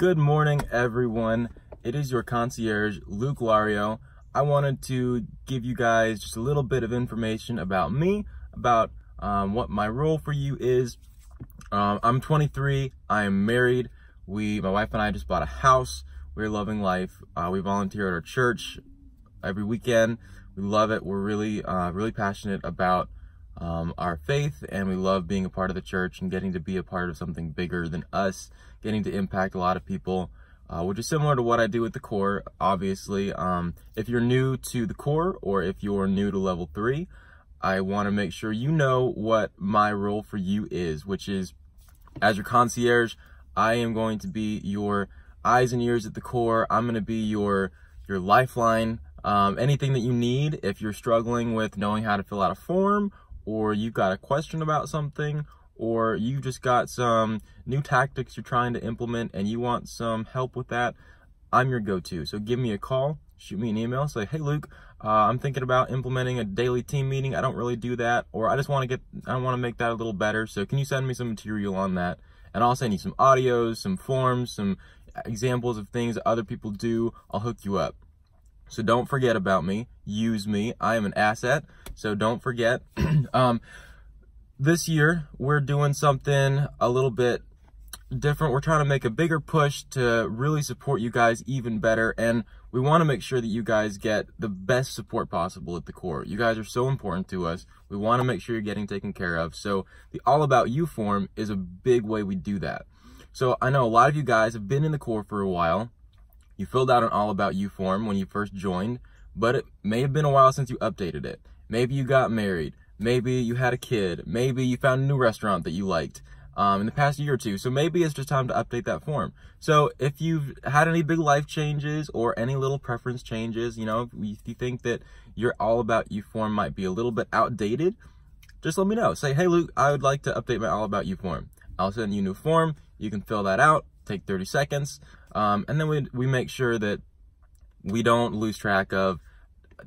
Good morning, everyone. It is your concierge, Luke Laurio. I wanted to give you guys just a little bit of information about me, about um, what my role for you is. Um, I'm 23. I am married. We, my wife and I, just bought a house. We're loving life. Uh, we volunteer at our church every weekend. We love it. We're really, uh, really passionate about um, our faith and we love being a part of the church and getting to be a part of something bigger than us, getting to impact a lot of people, uh, which is similar to what I do with the core, obviously. Um, if you're new to the core or if you're new to level three, I want to make sure you know what my role for you is, which is as your concierge, I am going to be your eyes and ears at the core. I'm going to be your your lifeline. Um, anything that you need, if you're struggling with knowing how to fill out a form or you've got a question about something, or you just got some new tactics you're trying to implement and you want some help with that, I'm your go-to. So give me a call, shoot me an email, say, hey Luke, uh, I'm thinking about implementing a daily team meeting. I don't really do that, or I just want to get, I want to make that a little better. So can you send me some material on that? And I'll send you some audios, some forms, some examples of things other people do. I'll hook you up. So don't forget about me. Use me. I am an asset. So don't forget. um, this year, we're doing something a little bit different. We're trying to make a bigger push to really support you guys even better. And we want to make sure that you guys get the best support possible at the core. You guys are so important to us. We want to make sure you're getting taken care of. So the All About You form is a big way we do that. So I know a lot of you guys have been in the core for a while you filled out an All About You form when you first joined, but it may have been a while since you updated it. Maybe you got married. Maybe you had a kid. Maybe you found a new restaurant that you liked um, in the past year or two. So maybe it's just time to update that form. So if you've had any big life changes or any little preference changes, you know, if you think that your All About You form might be a little bit outdated, just let me know. Say, hey, Luke, I would like to update my All About You form. I'll send you a new form. You can fill that out, take 30 seconds. Um, and then we, we make sure that we don't lose track of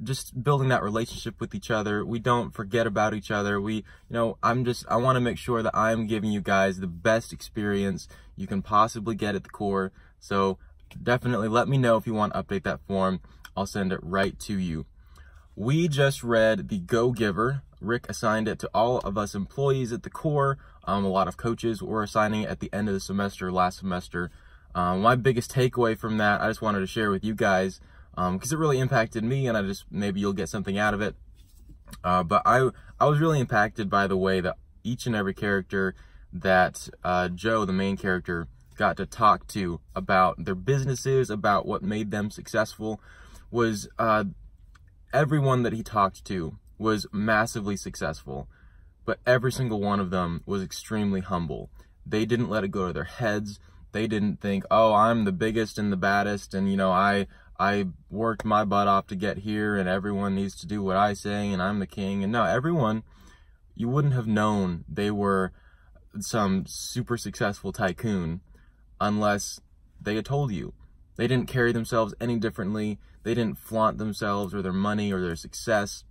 just building that relationship with each other. We don't forget about each other. We, you know, I'm just, I want to make sure that I'm giving you guys the best experience you can possibly get at the core. So definitely let me know if you want to update that form. I'll send it right to you. We just read The Go Giver. Rick assigned it to all of us employees at the core. Um, a lot of coaches were assigning it at the end of the semester, last semester. Um, my biggest takeaway from that, I just wanted to share with you guys, because um, it really impacted me, and I just maybe you'll get something out of it. Uh, but I I was really impacted by the way that each and every character that uh, Joe, the main character, got to talk to about their businesses, about what made them successful, was uh, everyone that he talked to was massively successful, but every single one of them was extremely humble. They didn't let it go to their heads they didn't think, oh, I'm the biggest and the baddest, and you know, I I worked my butt off to get here, and everyone needs to do what I say, and I'm the king. And no, everyone, you wouldn't have known they were some super successful tycoon unless they had told you. They didn't carry themselves any differently. They didn't flaunt themselves or their money or their success.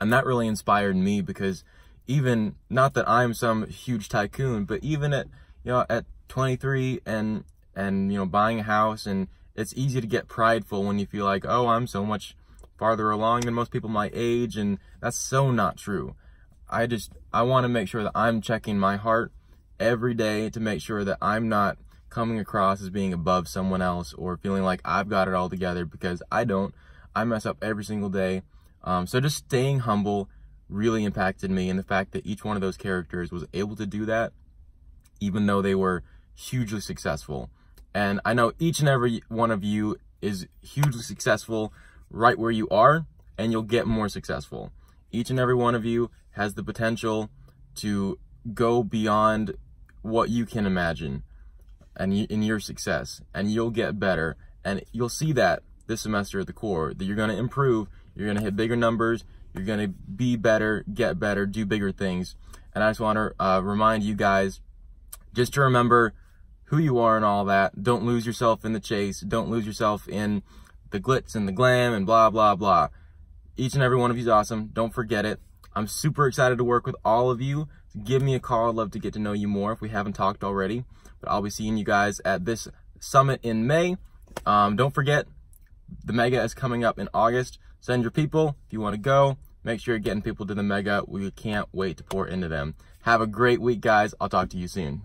And that really inspired me because even, not that I'm some huge tycoon, but even at, you know, at 23 and and you know buying a house and it's easy to get prideful when you feel like oh i'm so much farther along than most people my age and that's so not true. I just i want to make sure that i'm checking my heart every day to make sure that i'm not coming across as being above someone else or feeling like i've got it all together because i don't. I mess up every single day. Um, so just staying humble really impacted me and the fact that each one of those characters was able to do that even though they were hugely successful. And I know each and every one of you is hugely successful right where you are, and you'll get more successful. Each and every one of you has the potential to go beyond what you can imagine and in your success, and you'll get better. And you'll see that this semester at the core, that you're going to improve, you're going to hit bigger numbers, you're going to be better, get better, do bigger things. And I just want to uh, remind you guys just to remember who you are and all that. Don't lose yourself in the chase. Don't lose yourself in the glitz and the glam and blah, blah, blah. Each and every one of you is awesome. Don't forget it. I'm super excited to work with all of you. Give me a call. I'd love to get to know you more if we haven't talked already. But I'll be seeing you guys at this Summit in May. Um, don't forget, the Mega is coming up in August. Send your people if you want to go. Make sure you're getting people to the Mega. We can't wait to pour into them. Have a great week, guys. I'll talk to you soon.